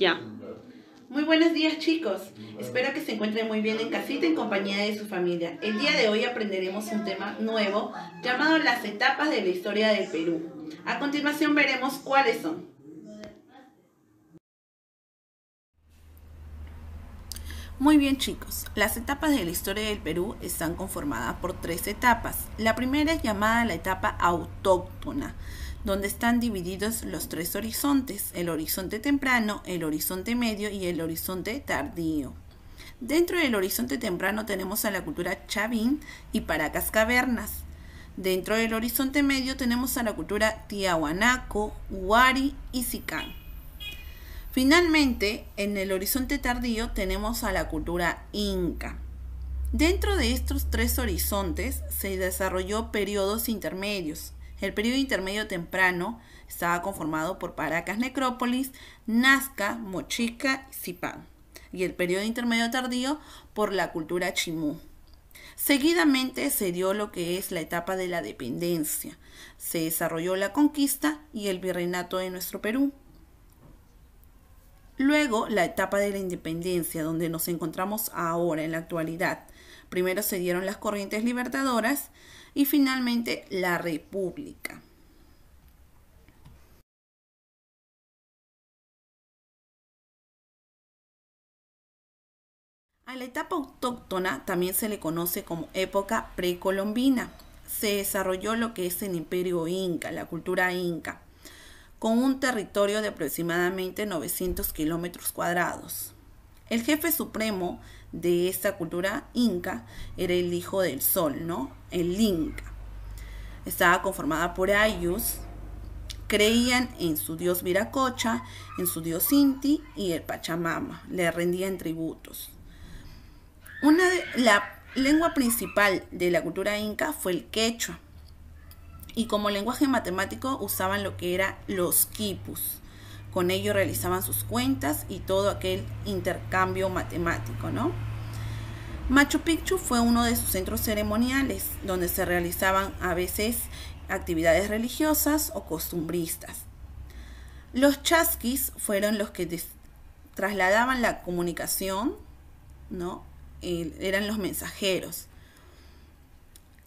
Ya. Muy buenos días chicos, espero que se encuentren muy bien en casita en compañía de su familia. El día de hoy aprenderemos un tema nuevo llamado las etapas de la historia del Perú. A continuación veremos cuáles son. Muy bien chicos, las etapas de la historia del Perú están conformadas por tres etapas. La primera es llamada la etapa autóctona, donde están divididos los tres horizontes, el horizonte temprano, el horizonte medio y el horizonte tardío. Dentro del horizonte temprano tenemos a la cultura Chavín y Paracas Cavernas. Dentro del horizonte medio tenemos a la cultura Tiahuanaco, Huari y Sicán. Finalmente, en el horizonte tardío tenemos a la cultura inca. Dentro de estos tres horizontes se desarrolló periodos intermedios. El periodo intermedio temprano estaba conformado por Paracas Necrópolis, Nazca, Mochica y Zipán. Y el periodo intermedio tardío por la cultura Chimú. Seguidamente se dio lo que es la etapa de la dependencia. Se desarrolló la conquista y el virreinato de nuestro Perú. Luego, la etapa de la independencia, donde nos encontramos ahora en la actualidad. Primero se dieron las corrientes libertadoras y finalmente la república. A la etapa autóctona también se le conoce como época precolombina. Se desarrolló lo que es el imperio inca, la cultura inca con un territorio de aproximadamente 900 kilómetros cuadrados. El jefe supremo de esta cultura inca era el hijo del sol, ¿no? El Inca. Estaba conformada por ayus, creían en su dios Viracocha, en su dios Inti y el Pachamama, le rendían tributos. Una de, la lengua principal de la cultura inca fue el quechua y como lenguaje matemático usaban lo que era los quipus. Con ello realizaban sus cuentas y todo aquel intercambio matemático, ¿no? Machu Picchu fue uno de sus centros ceremoniales, donde se realizaban a veces actividades religiosas o costumbristas. Los chasquis fueron los que trasladaban la comunicación, ¿no? eran los mensajeros.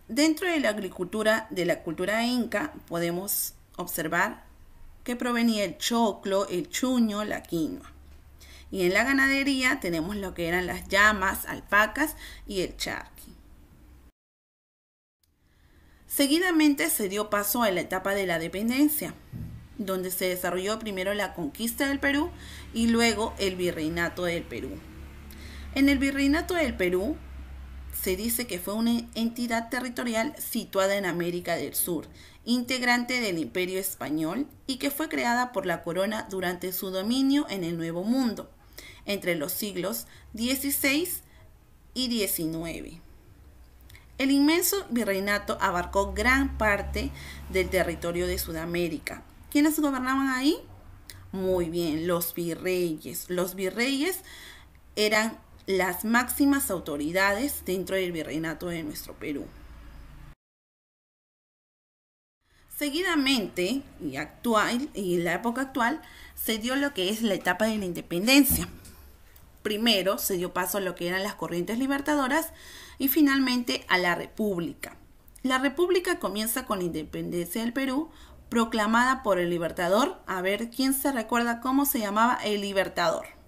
Dentro de la agricultura de la cultura inca podemos observar que provenía el choclo, el chuño, la quinoa. Y en la ganadería tenemos lo que eran las llamas, alpacas y el charqui. Seguidamente se dio paso a la etapa de la dependencia, donde se desarrolló primero la conquista del Perú y luego el virreinato del Perú. En el virreinato del Perú se dice que fue una entidad territorial situada en América del Sur, integrante del Imperio Español y que fue creada por la corona durante su dominio en el Nuevo Mundo, entre los siglos XVI y XIX. El inmenso virreinato abarcó gran parte del territorio de Sudamérica. ¿Quiénes gobernaban ahí? Muy bien, los virreyes. Los virreyes eran las máximas autoridades dentro del virreinato de nuestro Perú. Seguidamente, y, actual, y en la época actual, se dio lo que es la etapa de la independencia. Primero se dio paso a lo que eran las corrientes libertadoras y finalmente a la república. La república comienza con la independencia del Perú, proclamada por el libertador. A ver quién se recuerda cómo se llamaba el libertador.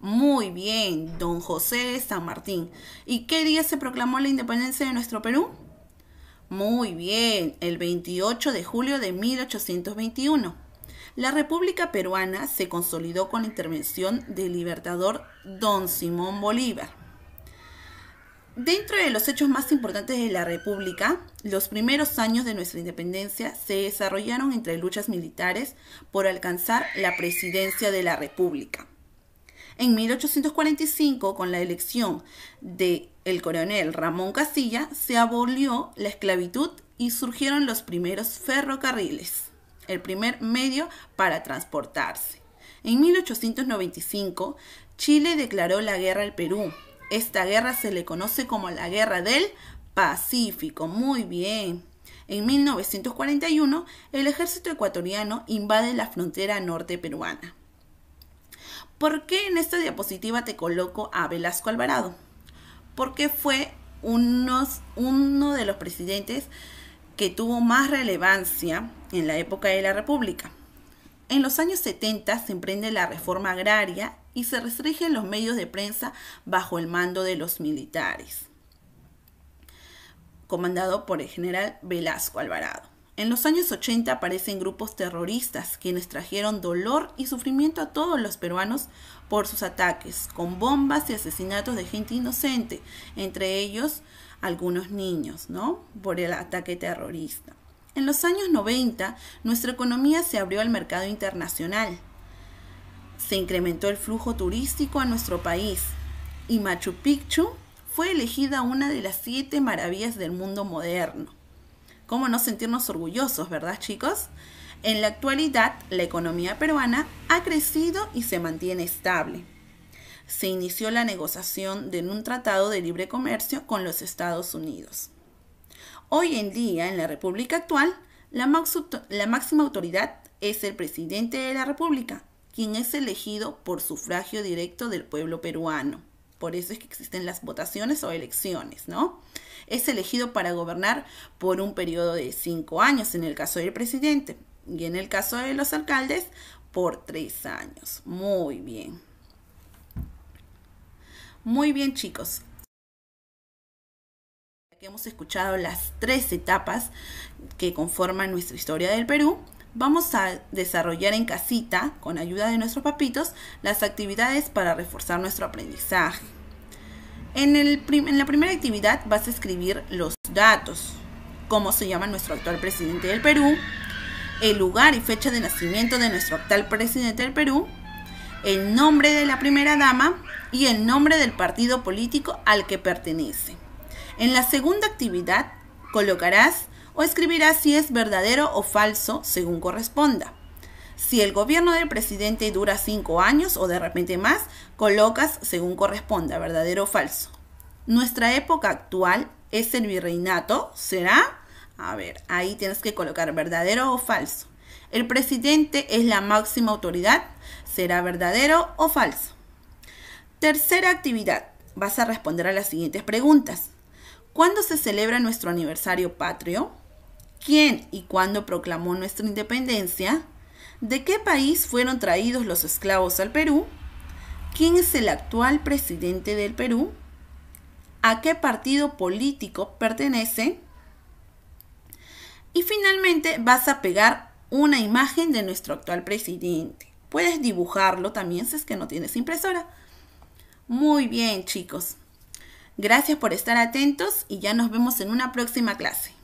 Muy bien, don José San Martín. ¿Y qué día se proclamó la independencia de nuestro Perú? Muy bien, el 28 de julio de 1821. La República Peruana se consolidó con la intervención del libertador don Simón Bolívar. Dentro de los hechos más importantes de la República, los primeros años de nuestra independencia se desarrollaron entre luchas militares por alcanzar la presidencia de la República. En 1845, con la elección de el coronel Ramón Castilla, se abolió la esclavitud y surgieron los primeros ferrocarriles, el primer medio para transportarse. En 1895, Chile declaró la guerra al Perú. Esta guerra se le conoce como la Guerra del Pacífico. Muy bien. En 1941, el ejército ecuatoriano invade la frontera norte peruana. ¿Por qué en esta diapositiva te coloco a Velasco Alvarado? Porque fue uno de los presidentes que tuvo más relevancia en la época de la República. En los años 70 se emprende la reforma agraria y se restringen los medios de prensa bajo el mando de los militares, comandado por el general Velasco Alvarado. En los años 80 aparecen grupos terroristas quienes trajeron dolor y sufrimiento a todos los peruanos por sus ataques, con bombas y asesinatos de gente inocente, entre ellos algunos niños, ¿no? Por el ataque terrorista. En los años 90, nuestra economía se abrió al mercado internacional. Se incrementó el flujo turístico a nuestro país y Machu Picchu fue elegida una de las siete maravillas del mundo moderno. ¿Cómo no sentirnos orgullosos, verdad chicos? En la actualidad, la economía peruana ha crecido y se mantiene estable. Se inició la negociación de un tratado de libre comercio con los Estados Unidos. Hoy en día, en la República actual, la, máxima autoridad es el presidente de la República, quien es elegido por sufragio directo del pueblo peruano. Por eso es que existen las votaciones o elecciones, ¿no? Es elegido para gobernar por un periodo de cinco años en el caso del presidente y en el caso de los alcaldes por tres años. Muy bien. Muy bien chicos que hemos escuchado las tres etapas que conforman nuestra historia del Perú, vamos a desarrollar en casita, con ayuda de nuestros papitos, las actividades para reforzar nuestro aprendizaje. En, en la primera actividad vas a escribir los datos, cómo se llama nuestro actual presidente del Perú, el lugar y fecha de nacimiento de nuestro actual presidente del Perú, el nombre de la primera dama y el nombre del partido político al que pertenece. En la segunda actividad colocarás o escribirás si es verdadero o falso según corresponda. Si el gobierno del presidente dura cinco años o de repente más, colocas según corresponda, verdadero o falso. Nuestra época actual es el virreinato, ¿será? A ver, ahí tienes que colocar verdadero o falso. El presidente es la máxima autoridad, ¿será verdadero o falso? Tercera actividad, vas a responder a las siguientes preguntas. ¿Cuándo se celebra nuestro aniversario patrio? ¿Quién y cuándo proclamó nuestra independencia? ¿De qué país fueron traídos los esclavos al Perú? ¿Quién es el actual presidente del Perú? ¿A qué partido político pertenece? Y finalmente vas a pegar una imagen de nuestro actual presidente. Puedes dibujarlo también si es que no tienes impresora. Muy bien, chicos. Gracias por estar atentos y ya nos vemos en una próxima clase.